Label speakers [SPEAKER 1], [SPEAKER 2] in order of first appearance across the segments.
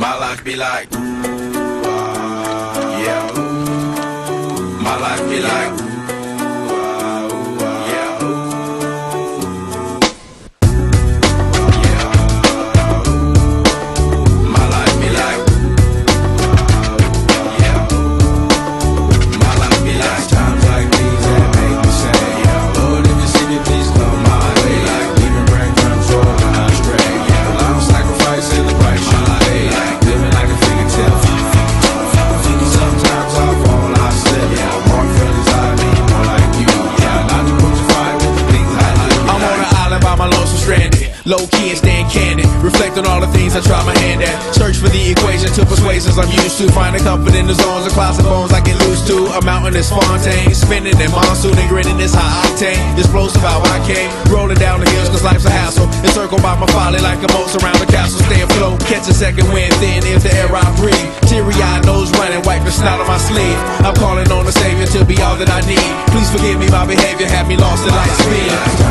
[SPEAKER 1] My life be like, ooh, ah, yeah, ooh. My life be like.
[SPEAKER 2] Low key and stand candid. Reflect on all the things I try my hand at. Search for the equation to persuasions I'm used to. Finding comfort in the zones of clouds and bones I get loose to. A mountain is Fontaine. Spinning in monsoon and grinning is high octane. Explosive how I came. Rolling down the hills cause life's a hassle. Encircled by my folly like a moat around the castle. Stay afloat. Catch a second wind thin is the air I breathe. Teary eyed nose running. wiping the snot on my sleeve. I'm calling on the savior to be all that I need. Please forgive me my behavior. Had me lost in
[SPEAKER 1] life's lightspeed.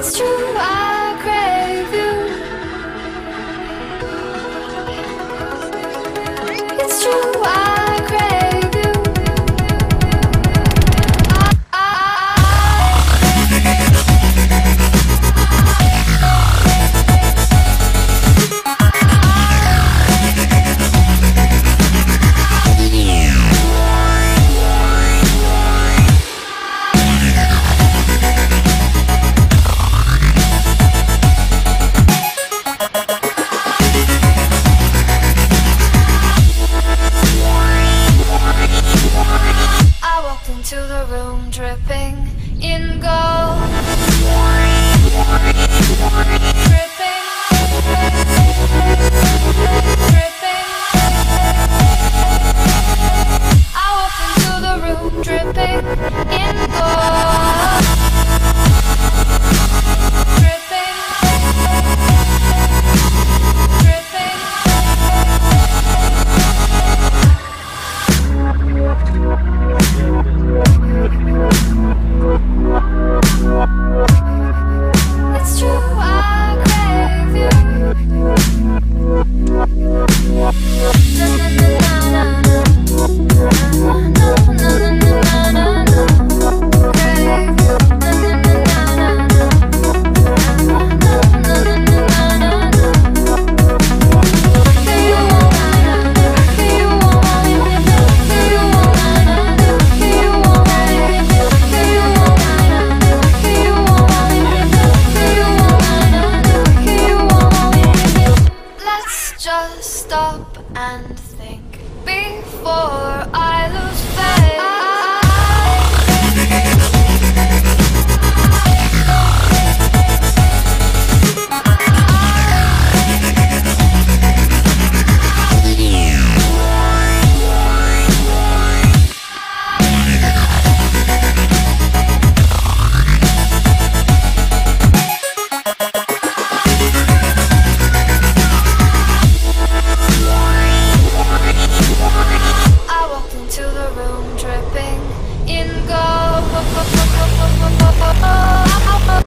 [SPEAKER 1] it's true. I
[SPEAKER 3] stop and
[SPEAKER 4] think. Before